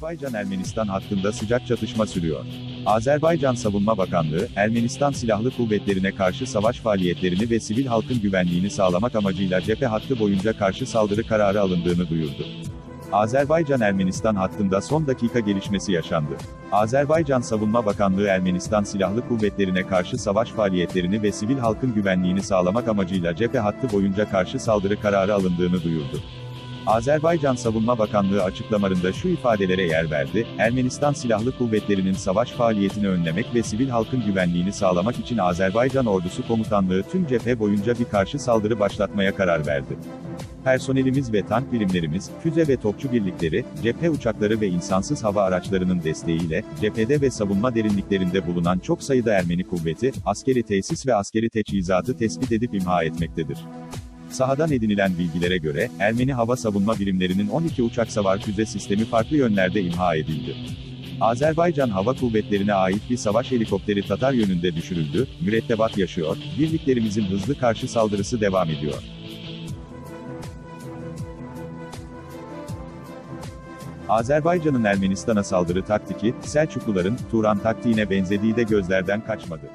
Azerbaycan-Ermenistan hattında sıcak çatışma sürüyor. Azerbaycan Savunma Bakanlığı, Ermenistan Silahlı Kuvvetlerine karşı savaş faaliyetlerini ve sivil halkın güvenliğini sağlamak amacıyla cephe hattı boyunca karşı saldırı kararı alındığını duyurdu. Azerbaycan-Ermenistan hattında son dakika gelişmesi yaşandı. Azerbaycan Savunma Bakanlığı Ermenistan Silahlı Kuvvetlerine karşı savaş faaliyetlerini ve sivil halkın güvenliğini sağlamak amacıyla cephe hattı boyunca karşı saldırı kararı alındığını duyurdu. Azerbaycan Savunma Bakanlığı açıklamalarında şu ifadelere yer verdi, Ermenistan Silahlı Kuvvetleri'nin savaş faaliyetini önlemek ve sivil halkın güvenliğini sağlamak için Azerbaycan Ordusu Komutanlığı tüm cephe boyunca bir karşı saldırı başlatmaya karar verdi. Personelimiz ve tank birimlerimiz, füze ve topçu birlikleri, cephe uçakları ve insansız hava araçlarının desteğiyle, cephede ve savunma derinliklerinde bulunan çok sayıda Ermeni kuvveti, askeri tesis ve askeri teçhizatı tespit edip imha etmektedir. Sahadan edinilen bilgilere göre, Ermeni hava savunma birimlerinin 12 uçak savar füze sistemi farklı yönlerde imha edildi. Azerbaycan Hava Kuvvetleri'ne ait bir savaş helikopteri Tatar yönünde düşürüldü, mürettebat yaşıyor, birliklerimizin hızlı karşı saldırısı devam ediyor. Azerbaycan'ın Ermenistan'a saldırı taktiki, Selçukluların, Turan taktiğine benzediği de gözlerden kaçmadı.